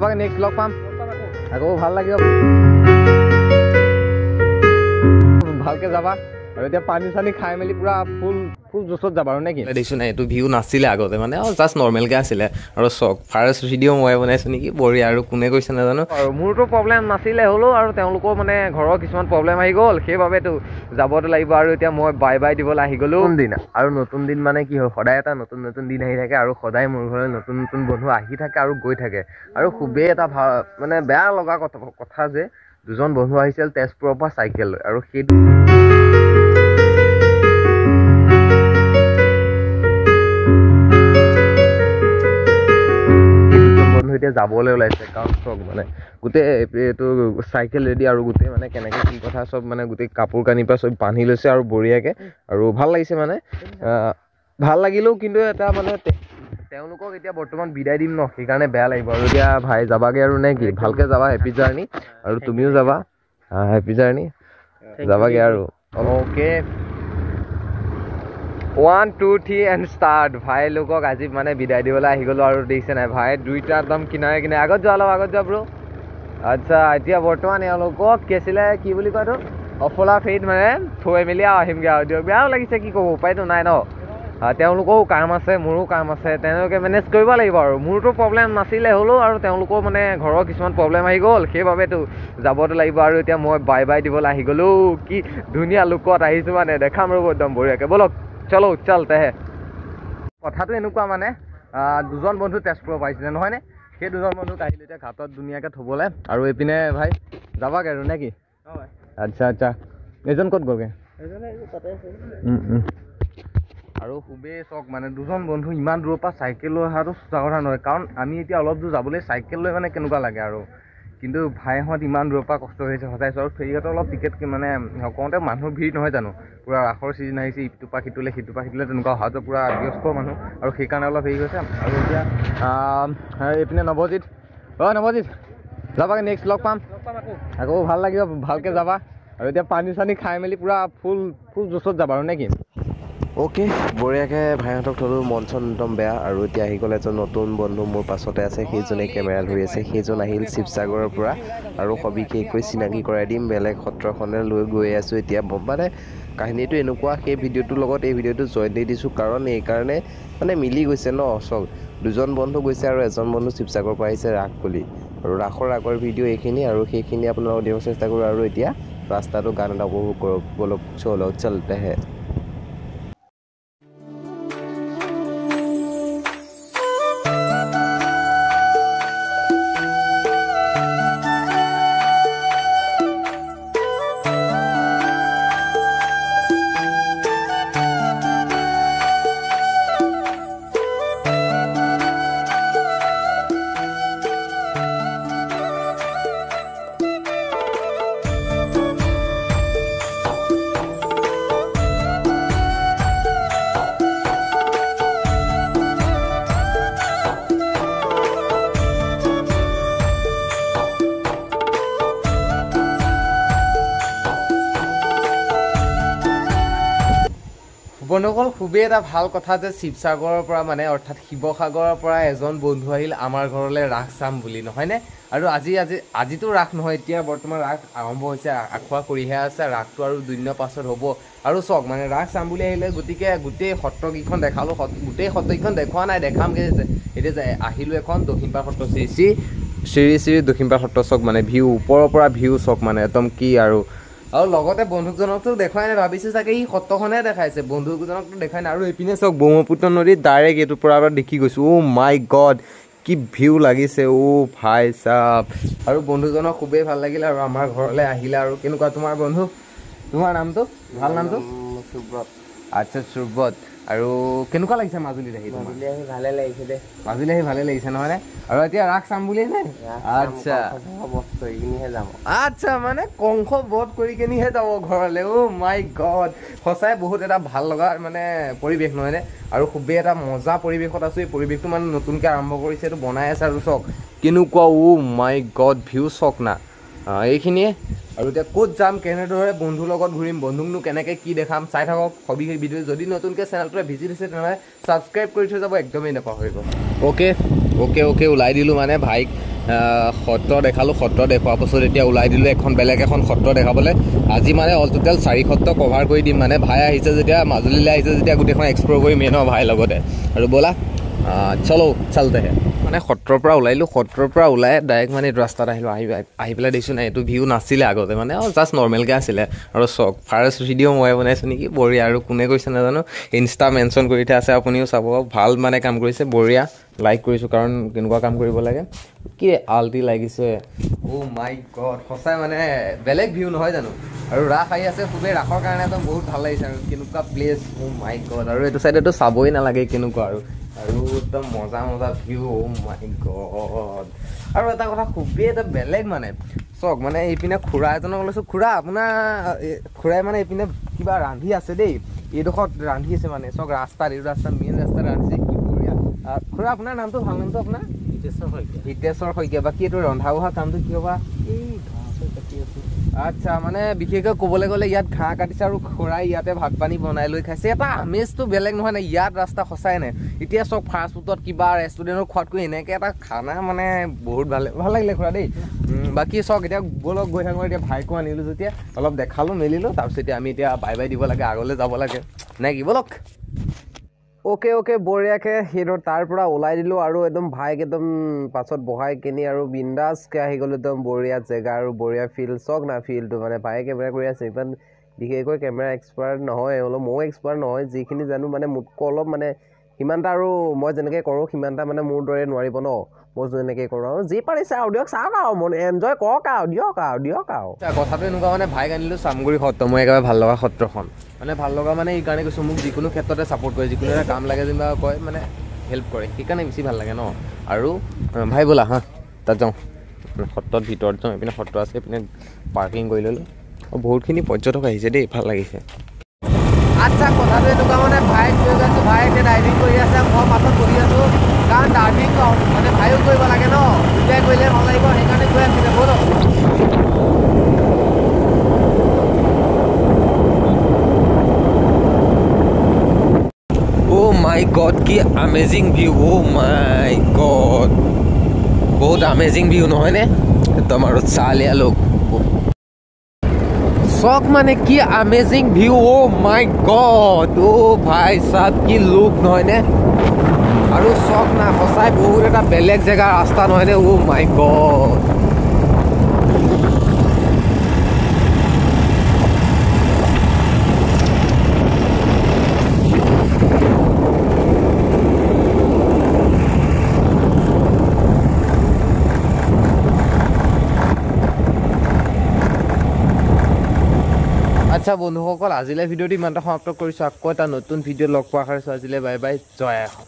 তোমাক নেক্সট লগ পাম। আকৌ ভাল লাগিব। ভালকে যাবা। আৰু এতিয়া পানী চানী খাই মেলি পুৰা ফুল ফুল জোচত যাবা আৰু নে কি? দেখিছোঁ নাই এইটো ভিউ নাছিলে আগতে মানে অঁ জাষ্ট নৰ্মেলকৈ আছিলে। আৰু চক ফাৰ্ষ্ট ভিডিঅ' মই বনাইছোঁ নেকি? বঢ়িয়া আৰু কোনে কৈছে নাজানো? আৰু মোৰতো প্ৰব্লেম নাছিলে হ'লেও আৰু তেওঁলোকৰ মানে ঘৰৰ কিছুমান প্ৰব্লেম আহি গ'ল। সেইবাবেতো যাবতো লাগিব আৰু এতিয়া মই বাই বাই দিবলৈ আহি গ'লো। নতুন দিন আৰু নতুন দিন মানে কি হ'ল সদায় এটা নতুন নতুন দিন আহি থাকে আৰু সদায় মোৰ ঘৰলৈ নতুন নতুন বন্ধু আহি থাকে আৰু গৈ থাকে। আৰু খুবেই এটা ভাল মানে বেয়া লগা কথা কথা যে দুজন বন্ধু আহিছিল তেজপুৰৰ পৰা চাইকেল লৈ আৰু সেইটো এতিয়া যাবলৈ ওলাইছে কাৰণ চব মানে গোটেই এইটো চাইকেল ৰেডি আৰু গোটেই মানে কেনেকৈ কি কথা চব মানে গোটেই কাপোৰ কানিৰ পৰা চব বান্ধি লৈছে আৰু বঢ়িয়াকৈ আৰু ভাল লাগিছে মানে। ভাল লাগিলেও কিন্তু এটা মানে তেওঁলোকক এতিয়া বৰ্তমান বিদায় দিম ন সেইকাৰণে বেয়া লাগিব। আৰু এতিয়া ভাই যাবাগে আৰু নে কি? ভালকৈ যাবা হেপী জাৰ্ণি আৰু তুমিও যাবা। হেপী জাৰ্ণি যাবাগে আৰু। Okay one two three and start ভাই লোকক আজি মানে বিদায় দিবলৈ আহি গ'লোঁ আৰু দেখিছে নাই? ভাই দুইটা একদম কিনাৰে কিনাৰে। আগত যোৱা অলপ আগত যোৱা ব্ৰ আচ্ছা এতিয়া বৰ্তমান এওঁলোকক কি আছিলে কি বুলি কয় এইটো? অফলা ফেৰিত মানে থৈ মেলি আৰু আহিমগৈ আৰু। দিয়ক বেয়াও লাগিছে কি ক'ব উপায়তো নাই ন? তেওঁলোকৰো কাম আছে মোৰো কাম আছে। তেওঁলোকে মেনেজ কৰিব লাগিব আৰু। মোৰতো প্ৰব্লেম নাছিলে হ'লেও আৰু তেওঁলোকৰ মানে ঘৰৰ কিছুমান প্ৰব্লেম আহি গ'ল। সেইবাবেতো যাবতো লাগিব আৰু এতিয়া মই বাই বাই দিবলৈ আহি গ'লোঁ। কি ধুনীয়া লুকত আহিছোঁ মানে। দেখাম ৰ'ব একদম বঢ়িয়াকৈ। ব'লক। চলো চল তেহে। কথাটো এনেকুৱা মানে দুজন বন্ধু তেজপুৰৰ পাইছিলে নহয়নে? সেই দুজন বন্ধুক আহিলে এতিয়া ঘাটত ধুনীয়াকৈ থ'বলৈ। আৰু এইপিনে ভাই যাবাগে আৰু নে কি? আচ্ছা আচ্ছা। এজন ক'ত গ'লগৈ। আৰু খুবেই চখ মানে দুজন বন্ধু ইমান দূৰৰ পৰা চাইকেল লৈ অহাটো সঁচা কথা নহয়। কাৰণ আমি এতিয়া অলপ দূৰ যাবলৈ চাইকেল লৈ মানে কেনেকুৱা লাগে আৰু। কিন্তু ভাইহঁত ইমান দূৰৰ পৰা কষ্ট হৈছে সঁচাইছো আৰু ফেৰীহঁতৰ অলপ টিকেট মানে কওঁতে মানুহৰ ভিৰ নহয় জানো? পূৰা ৰাসৰ ছিজন আহিছে ইটোৰ পৰা সিটোলৈ সিটোৰ পৰা সিটোলৈ তেনেকুৱা অহা যোৱা পূৰা ব্যস্ত মানুহ। আৰু সেইকাৰণে অলপ হেৰি হৈছে। আৰু এতিয়া এইপিনে নৱজিত। অ' নৱজিত যাবাগে নেক্সট লগ পাম। আকৌ। ভাল লাগিব ভালকৈ যাবা। আৰু এতিয়া পানী চানী খাই মেলি পূৰা ফুল ফুল জোচত যাবা আৰু নে কি? অ'কে বঢ়িয়াকৈ ভাইহঁতক থ'লোঁ মন চন একদম বেয়া। আৰু এতিয়া আহি গ'ল এজন নতুন বন্ধু মোৰ পাছতে আছে সেইজনে কেমেৰা ধৰি আছে সেইজন আহিল শিৱসাগৰৰ পৰা। আৰু সবিশেষকৈ চিনাকি কৰাই দিম বেলেগ সত্ৰখনে লৈ গৈ আছোঁ এতিয়া। মানে কাহিনীটো এনেকুৱা সেই ভিডিঅ'টোৰ লগত এই ভিডিঅ'টো জইন দি দিছোঁ কাৰণ এইকাৰণে মানে মিলি গৈছে ন চব। দুজন বন্ধু গৈছে আৰু এজন বন্ধু শিৱসাগৰৰ পৰা আহিছে ৰাস বুলি আৰু ৰাসৰ আগৰ ভিডিঅ' এইখিনি আৰু সেইখিনি আপোনালোকক দিব চেষ্টা কৰোঁ। আৰু এতিয়া ৰাস্তাটো গান এটা উপভোগ কৰক বলক চলো চলতে হে বন্ধুসকল খুবেই এটা ভাল কথা যে শিৱসাগৰৰ পৰা মানে অৰ্থাৎ শিৱসাগৰৰ পৰা এজন বন্ধু আহিল আমাৰ ঘৰলৈ ৰাস চাম বুলি নহয়নে? আৰু আজি আজি আজিতো ৰাস নহয় এতিয়া বৰ্তমান ৰাস আৰম্ভ হৈছে আ- আখৰা কৰিহে আছে ৰাসটো আৰু দুদিনৰ পাছত হ'ব। আৰু চাওক মানে ৰাস চাম বুলি আহিলে গতিকে গোটেই সত্ৰকেইখন দেখালোঁ গোটেই সত্ৰকেইখন দেখুওৱা নাই দেখামগৈ যে এতিয়া আহিলোঁ এখন দক্ষিণপাট সত্ৰ শ্ৰী শ্ৰী শ্ৰী শ্ৰী দক্ষিণপাট সত্ৰ চাওক মানে ভিউ ওপৰৰ পৰা ভিউ চাওক মানে একদম কি আৰু আৰু লগতে বন্ধুকজনকতো দেখুৱাই নাই ভাবিছোঁ চাগে ই সত্ৰখনে দেখাইছে। বন্ধুকজনকতো দেখাই নাই। আৰু এইপিনে চাওক ব্ৰহ্মপুত্ৰ নদীত ডাইৰেক্ট এইটোৰ পৰা এবাৰ দেখি গৈছোঁ। অ' মাই গড কি ভিউ লাগিছে। অ' ভাই চাপ। আৰু বন্ধুজনক খুবেই ভাল লাগিলে আৰু আমাৰ ঘৰলৈ আহিলে আৰু। কেনেকুৱা তোমাৰ বন্ধু? তোমাৰ নামটো? ভাল নামটো? সুব্ৰত। আচ্ছা সুব্ৰত। আৰু কেনেকুৱা লাগিছে মাজুলীত আহি? মাজুলী আহি ভালে লাগিছে দে। মাজুলী আহি ভালে লাগিছে নহয়নে? আৰু এতিয়া ৰাস চাম বুলিয়ে নে? আচ্ছা। আচ্ছা মানে কংস বধ কৰি কিনিহে যাব ঘৰলৈ। অ' মাই গড সঁচাই বহুত এটা ভাল লগা মানে পৰিৱেশ নহয়নে? আৰু খুবেই এটা মজা পৰিৱেশত আছোঁ। এই পৰিৱেশটো মানে নতুনকৈ আৰম্ভ কৰিছে এইটো বনাই আছে আৰু চাওক কেনেকুৱা অ' মাই গড ভিউ চাওক না। এইখিনিয়ে। আৰু এতিয়া ক'ত যাম কেনেদৰে বন্ধুৰ লগত ঘূৰিম বন্ধুকনো কেনেকৈ কি দেখাম চাই থাকক সবিশেষ ভিডিঅ' যদি নতুনকৈ চেনেলটোৱে ভিজিট হৈছে তেনেহ'লে ছাবস্ক্ৰাইব কৰি থৈ যাব একদমেই নাপাহৰিব। অ'কে অ'কে অ'কে ওলাই দিলোঁ মানে ভাইক। সত্ৰ দেখালোঁ সত্ৰ দেখুৱাৰ পাছত এতিয়া ওলাই দিলোঁ এখন বেলেগ এখন সত্ৰ দেখাবলৈ। আজি মানে অল টোটেল চাৰি সত্ৰ কভাৰ কৰি দিম মানে। ভাই আহিছে যেতিয়া মাজুলীলৈ আহিছে যেতিয়া গোটেইখন এক্সপ্ল'ৰ কৰিমেই ন ভাই লগতে। আৰু ব'লা। চলো চালতেহে। মানে সত্ৰৰ পৰা ওলাইলোঁ সত্ৰৰ পৰা ওলাই ডাইৰেক্ট মানে ৰাস্তাত আহিলোঁ আহি আহি পেলাই দেখিছোঁ নাই এইটো ভিউ নাছিলে আগতে মানে অঁ জাষ্ট নৰ্মেলকৈ আছিলে। আৰু চক ফাৰ্ষ্ট ভিডিঅ' মই বনাইছোঁ নেকি বঢ়িয়া। আৰু কোনে কৰিছে নাজানো ইনষ্টা মেনশ্যন কৰি থোৱা আছে আপুনিও চাব। ভাল মানে কাম কৰিছে বঢ়িয়া। লাইক কৰিছোঁ কাৰণ কেনেকুৱা কাম কৰিব লাগে। কি আল্টি লাগিছে। অ' মাই গড সঁচাই মানে বেলেগ ভিউ নহয় জানো? আৰু ৰাস আহি আছে খুবেই ৰাসৰ কাৰণে একদম বহুত ভাল লাগিছে আৰু কেনেকুৱা প্লেচ অ' মাই গড আৰু এইটো চাইডেতো চাবই নালাগে কেনেকুৱা আৰু। আৰু একদম মজা মজা ভিউ মাই গড আৰু এটা কথা খুবেই এটা বেলেগ মানে চাওক মানে এইপিনে খুৰা এজনক লৈছোঁ। খুৰা আপোনাৰ খুৰাই মানে এইপিনে কিবা ৰান্ধি আছে দেই। এইডোখৰত ৰান্ধি আছে মানে চাওক ৰাস্তাত এইটো ৰাস্তাত মেইন ৰাস্তাত ৰান্ধিছে কি বঢ়িয়া। আহ, খুৰা আপোনাৰ নামটো ভাল নামটো আপোনাৰ? হিতেশ্বৰ শইকীয়া। বাকী এইটো ৰন্ধা বঢ়া কামটো কি হ'বা আচ্ছা মানে বিশেষকৈ ক'বলৈ গ'লে ইয়াত ঘাঁহ কাটিছে আৰু খুৰাই ইয়াতে ভাত পানী বনাই লৈ খাইছে। এটা আমেজটো বেলেগ নহয় নে? ইয়াত ৰাস্তা সঁচাই নাই এতিয়া চব ফাষ্ট ফুডত কিবা ৰেষ্টুৰেণ্টত খোৱাতকৈ এনেকৈ এটা খানা মানে বহুত ভাল ভাল লাগিলে খুৰা দেই। বাকী চাওক এতিয়া ব'লক গৈ থাকোঁ এতিয়া ভাইকো আনিলোঁ যেতিয়া। অলপ দেখালোঁ মেলিলোঁ তাৰপিছত এতিয়া আমি এতিয়া বাই বাই দিব লাগে আগলৈ যাব লাগে। নে কি ব'লক? অ'কে অ'কে সেইটো তাৰ পৰা ওলাই দিলোঁ আৰু একদম ভাইক একদম পাছত বহাই কিনি আৰু বিন্দাছকৈ আহি গ'লোঁ একদম বঢ়িয়া জেগা আৰু বঢ়িয়া ফিল চাওক না ফিলটো মানে ভায়ে কেমেৰা কৰি আছে ইমান বিশেষকৈ কেমেৰা এক্সপাৰ্ট নহয় অলপ ময়ো এক্সপাৰ্ট নহয় যিখিনি জানো মানে মোতকৈ অলপ মানে সিমানটা আৰু মই যেনেকৈ কৰোঁ সিমানটা মানে মোৰ দৰে নোৱাৰিব ন। মই যেনেকৈ কৰোঁ আৰু যি পাৰিছে আৰু দিয়ক চাওক আৰু মনে এনজয় কৰক আৰু দিয়ক আৰু দিয়ক আৰু। কথাটো এনেকুৱা মানে ভাইক আনিলোঁ চামগুৰি সত্ৰ মই একেবাৰে ভাল লগা সত্ৰখন। মানে ভাল লগা মানে এই কাৰণে কৈছোঁ মোক যিকোনো ক্ষেত্ৰতে ছাপোৰ্ট কৰে যিকোনো এটা কাম লাগে যেনিবা কয় মানে হেল্প কৰে। সেইকাৰণে বেছি ভাল লাগে ন। আৰু ভাই ব'লা হা তাত যাওঁ। সত্ৰত ভিতৰত যাওঁ এইপিনে সত্ৰ আছে এইপিনে পাৰ্কিং কৰি ল'লোঁ বহুতখিনি পৰ্যটক আহিছে দেই ভাল লাগিছে। আচ্ছা কথাটো এনেকুৱা মানে ভাইক লৈ গৈছোঁ ভাই এতিয়া ড্ৰাইভিং কৰি আছে মই পাছত কৰি আছোঁ। কাৰণ ড্ৰাইভিং মানে ভাইও কৰিব লাগে ন দুটাই কৰিলে ভাল লাগিব সেইকাৰণে গৈ আছিলে ব'লক অ' মাই গড কি amazing view oh' my god বহুত আমেজিং ভিউ নহয়নে একদম আৰু চালিয়া লোক চক মানে কি? Amazing view oh' my god অ' ভাই চাত কি লুক নহয়নে আৰু চক না সঁচাই বহুত এটা বেলেগ জেগাৰ ৰাস্তা নহয়নে? অ' মাই গড আচ্ছা বন্ধুসকল আজিলৈ ভিডিঅ'টো ইমানটা সমাপ্ত কৰিছোঁ। আকৌ এটা নতুন ভিডিঅ' লগ পোৱাৰ ৰাখিছোঁ আজিলৈ বাই বাই জয় এখন